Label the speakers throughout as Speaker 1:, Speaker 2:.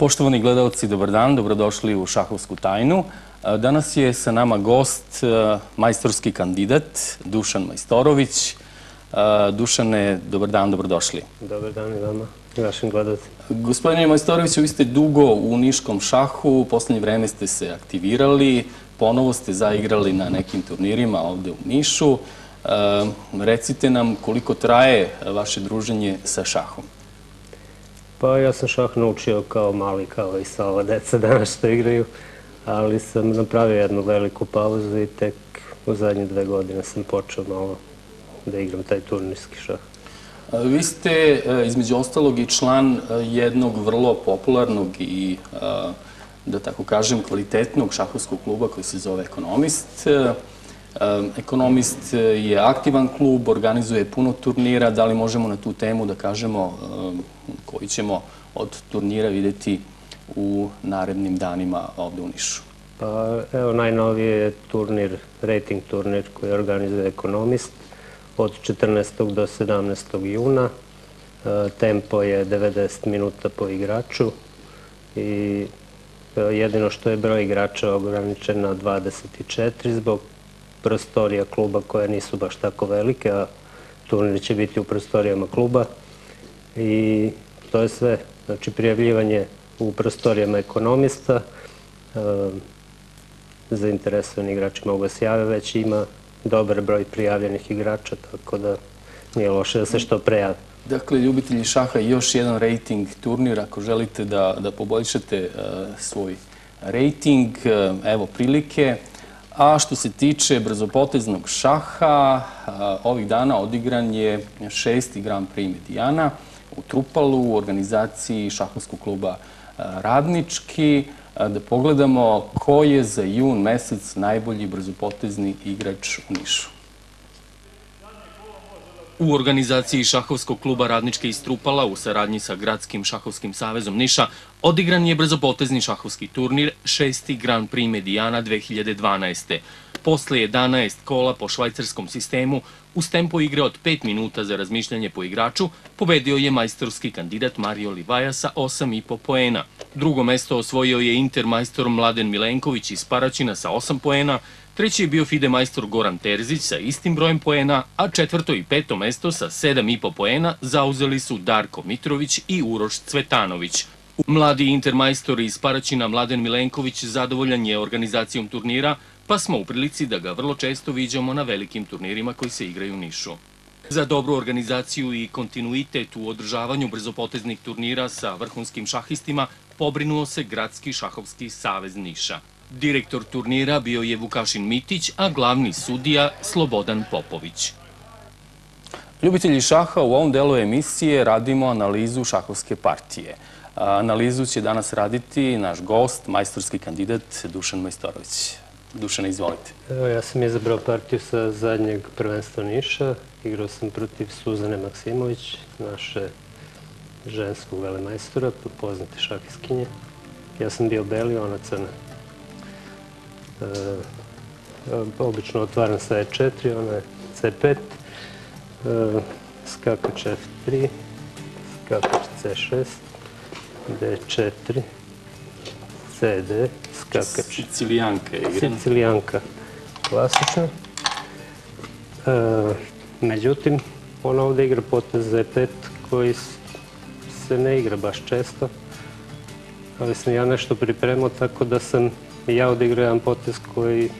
Speaker 1: Poštovani gledalci, dobar dan, dobrodošli u Šahovsku tajnu. E, Danas je sa nama gost, e, majstorski kandidat Dušan Majstorović. E, Dušane, dobar dan, dobrodošli.
Speaker 2: Dobar dan i vama i vašim gledalcima.
Speaker 1: Gospodine Majstoroviću, vi ste dugo u niškom šahu, u poslednje vreme ste se aktivirali, ponovo ste zaigrali na nekim turnirima ovde u Nišu. Recite nam koliko traje vaše druženje sa šahom.
Speaker 2: Pa ja sam šah naučio kao mali, kao i sva ova deca danas što igraju, ali sam napravio jednu veliku pauzu i tek u zadnje dve godine sam počeo malo da igram taj turnirski šah.
Speaker 1: Vi ste, e, između ostalog, i član e, jednog vrlo popularnog i, e, da tako kažem, kvalitetnog šahovskog kluba koji se zove Ekonomist. Ekonomist je aktivan klub, organizuje puno turnira. Da li možemo na tu temu da kažemo koji ćemo od turnira videti u narednim danima ovde u Nišu?
Speaker 2: Pa evo najnoviji je turnir, rating turnir koji organizuje Ekonomist od 14. do 17. juna. E, tempo je 90 minuta po igraču i e, jedino što je broj igrača ograničen na 24 zbog prostorija kluba koje nisu baš tako velike, a turnir će biti u prostorijama kluba. I to je sve. Znači, prijavljivanje u prostorijama ekonomista, e, zainteresovani igrači mogu se jave, već ima dobar broj prijavljenih igrača, tako da nije loše da se što prejave.
Speaker 1: Dakle, ljubitelji šaha, još jedan rating turnir, ako želite da, da poboljšate uh, svoj rating, uh, evo prilike. A što se tiče brzopoteznog šaha, ovih dana odigran je šesti Grand Prix Medijana u Trupalu u organizaciji šahovskog kluba Radnički da pogledamo ko je za jun mesec najbolji brzopotezni igrač u Nišu. U organizaciji šahovskog kluba Radničke iz Trupala u saradnji sa Gradskim šahovskim savezom Niša odigran je brzopotezni šahovski turnir 6. Grand Prix Medijana 2012. Posle 11 kola po švajcarskom sistemu, uz tempo igre od 5 minuta za razmišljanje po igraču, pobedio je majstorski kandidat Mario Livaja sa 8,5 poena. Drugo mesto osvojio je intermajstor Mladen Milenković iz Paraćina sa 8 poena, treći je bio FIDE majstor Goran Terzić sa istim brojem poena, a četvrto i peto mesto sa 7,5 poena zauzeli su Darko Mitrović i Uroš Cvetanović. Mladi intermajstor iz Paraćina Mladen Milenković zadovoljan je organizacijom turnira, pa smo u prilici da ga vrlo često viđamo na velikim turnirima koji se igraju u Nišu. Za dobru organizaciju i kontinuitet u održavanju brzopoteznih turnira sa vrhunskim šahistima pobrinuo se Gradski šahovski savez Niša. Direktor turnira bio je Vukašin Mitić, a glavni sudija Slobodan Popović. Ljubitelji šaha, u ovom delu emisije radimo analizu šahovske partije. Analizu će danas raditi naš gost, majstorski kandidat Dušan Majstorović. Dušana, izvolite.
Speaker 2: Evo, ja sam izabrao partiju sa zadnjeg prvenstva Niša. Igrao sam protiv Suzane Maksimović, naše ženskog velemajstora, poznate šakiskinje. Ja sam bio beli, ona crna. E, obično otvaram sa E4, ona je C5, e, skakač F3, skakač C6, D4, CD, skakač.
Speaker 1: Sicilijanka je igra.
Speaker 2: Sicilijanka, klasična. E, međutim, ona ovde igra potez Z5 koji se ne igra baš često, ali sam ja nešto pripremao tako da sam ja odigrao jedan potez koji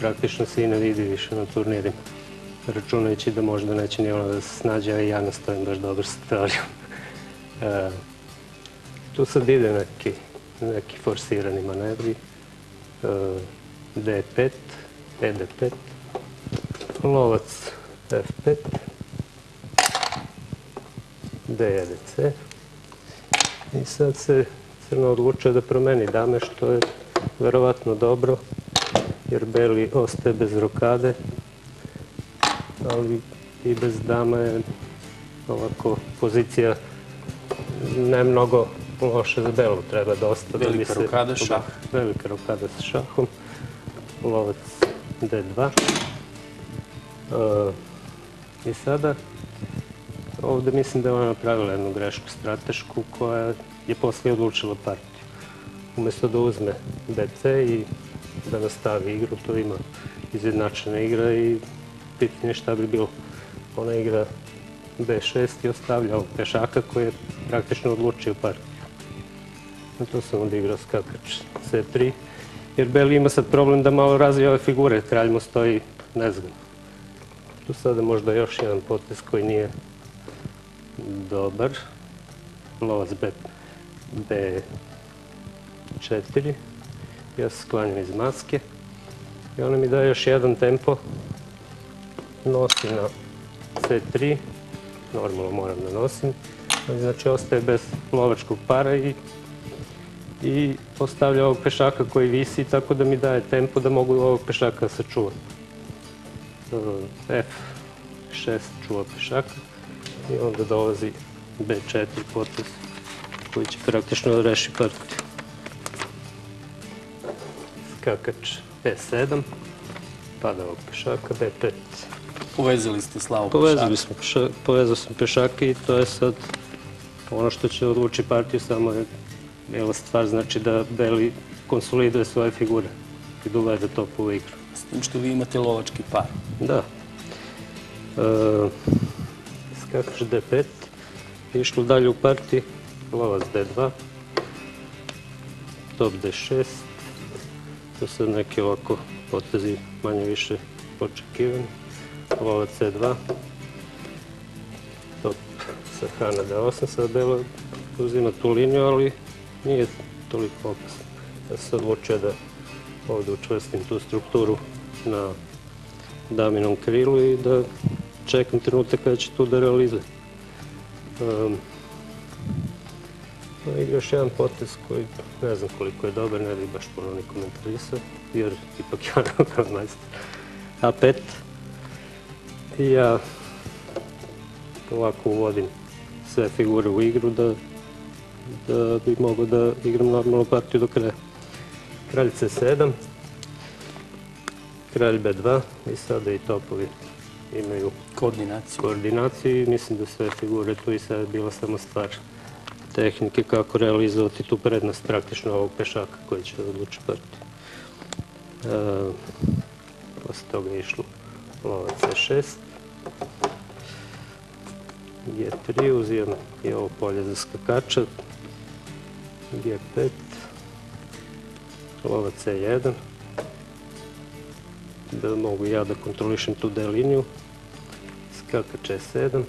Speaker 2: praktično se i ne vidi više na turnirima. Računajući da možda neće ni ona da se snađe, a i ja nastavim baš dobro sa teorijom. E, tu sad ide neki, neki forsirani manevri. E, D5, ED5, lovac F5, D1C. I sad se crno odlučuje da promeni dame, što je verovatno dobro, jer beli ostaje bez rokade, ali i bez dama je ovako pozicija ne mnogo loše za belu, treba dosta.
Speaker 1: Velika rokada, šah.
Speaker 2: Velika rokada sa šahom, lovac D2. Uh, I sada Ovde mislim da je ona napravila jednu grešku stratešku koja je posle odlučila partiju. Umesto da uzme BC i da nastavi igru, to ima izjednačena igra i pitanje šta bi bilo. Ona igra B6 i ostavlja ovog pešaka koji je praktično odlučio partiju. Na to sam onda igrao skakač C3, jer Beli ima sad problem da malo razvija ove figure, kralj mu stoji nezgodno. Tu sada možda još jedan potez koji nije dobar. Lovac B, B4. Ja se sklanjam iz maske. I ona mi daje još jedan tempo. Nosi na C3. Normalno moram da nosim. Znači ostaje bez lovačkog para i i postavlja ovog pešaka koji visi tako da mi daje tempo da mogu ovog pešaka sačuvati. F6 čuva pešaka i onda dolazi B4 potez koji će praktično reši partiju. Skakač E7, pada ovog pešaka, B5.
Speaker 3: Povezali ste slavu
Speaker 2: Povezali smo pešaka, povezao sam pešake i to je sad ono što će odluči partiju, samo je bila stvar znači da Beli konsoliduje svoje figure i da uvede to u igru.
Speaker 3: S tim što vi imate lovački par.
Speaker 2: Da. E, skakač D5, išlo dalje u partiji, lovac D2, top D6, to su neki ovako potezi manje više očekivani, lovac C2, top sa H na D8, sad Belo uzima tu liniju, ali nije toliko opasno. Ja sam se odlučio da ovde učvrstim tu strukturu na daminom krilu i da čekam trenutak kada će tu da realizuje. Um, i još jedan potez koji ne znam koliko je dobar, ne bih baš puno ni komentarisao, jer ipak ja kao majstor. A5. I ja ovako uvodim sve figure u igru da da bi mogao da igram normalnu partiju do kraja. Kralj C7, kralj B2 i sada i topovi imaju
Speaker 3: Koordinaciju.
Speaker 2: koordinaciju i mislim da sve figure tu i sad je bila samo stvar tehnike kako realizovati tu prednost praktično ovog pešaka koji će da odluči partiju. E, posle toga je išlo lovac C6, G3, uzimam i ovo polje za skakača, G5, lovac C1, da mogu ja da kontrolišem tu D liniju, skakač E7,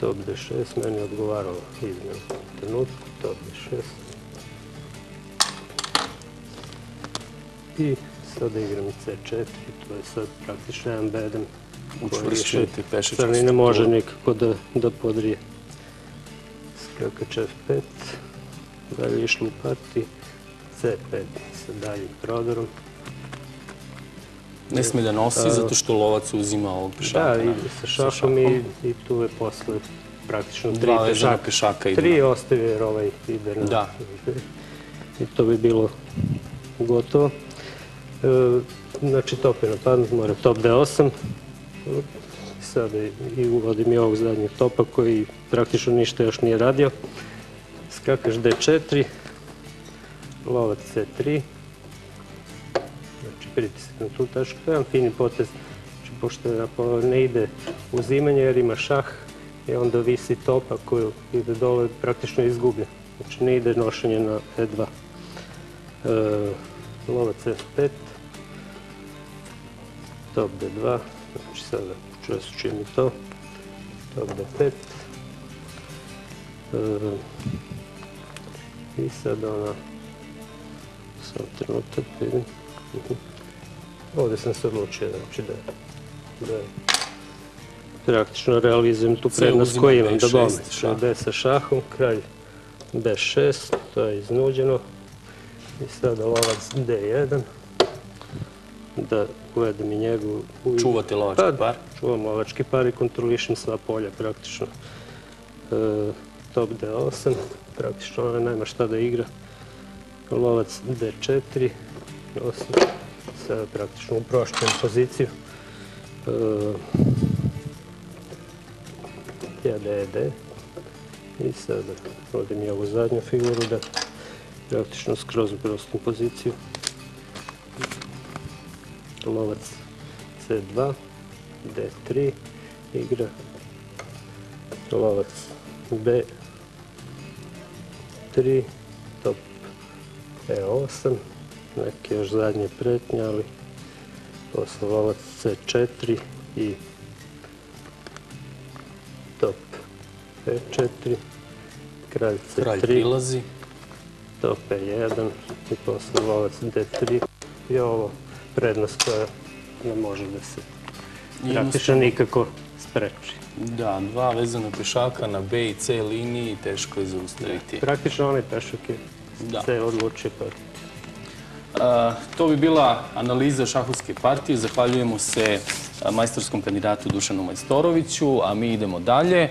Speaker 2: top D6, meni je odgovaralo izmjena u trenutku, top D6. I sada igram C4, to je sad praktično jedan bedem
Speaker 3: Učvršćujete pešačku
Speaker 2: Crni ne može nikako da, da podrije. Skakač F5, dalje išlo u partiji, C5 sa daljim prodorom.
Speaker 3: Ne sme da nosi zato što lovac uzima ovog pešaka.
Speaker 2: Da, ide sa šakom i, i tu je posle praktično tri
Speaker 3: Dva
Speaker 2: pešaka. Tri ostaje jer ovaj ide na...
Speaker 3: Da.
Speaker 2: I to bi bilo gotovo. E, znači top je napadnut, mora top D8. Sada i- uvodim i ovog zadnjeg topa koji praktično ništa još nije radio. Skakaš D4, lovac C3, znači pritisak na tu tačku, to je jedan fini potez, znači pošto ako ne ide uzimanje jer ima šah i onda visi topa koju ide dole, praktično je izgubljen. Znači ne ide nošenje na E2. E, lovac F5, top D2, znači sada česućujem i to, top D5. E, I sad ona, sam trenutak vidim. Mhm. Ovde sam se odlučio, znači da, da praktično realizujem tu prednost koju imam, da
Speaker 3: B6
Speaker 2: bome.
Speaker 3: šah.
Speaker 2: D sa šahom, kralj B6, to je iznuđeno. I sada lovac D1, da uvedem i njegu u.
Speaker 3: Čuvate lovački
Speaker 2: Pa,
Speaker 3: par?
Speaker 2: Čuvam lovački par i kontrolišem sva polja praktično. E, top D8, praktično ona nema šta da igra. Lovac D4, nosim sada praktično uprošćujem poziciju. E, pozicija, D, D. I sada vodim i ovu zadnju figuru da praktično skroz u prostnu poziciju. Lovac C2, D3, igra. Lovac B3, top. E8, neke još zadnje pretnje, ali posle lovac C4 i top. E4, kralj
Speaker 1: Kralj
Speaker 2: C3,
Speaker 1: prilazi.
Speaker 2: top E1 i posle lovac D3 i ovo prednost koja ne može da se praktično nikako spreči.
Speaker 1: Da, dva vezana pešaka na B i C liniji, teško je zaustaviti.
Speaker 2: Praktično onaj pešak je se odlučio pa
Speaker 1: to bi bila analiza šahovske partije. Zahvaljujemo se majstorskom kandidatu Dušanu Majstoroviću, a mi idemo dalje.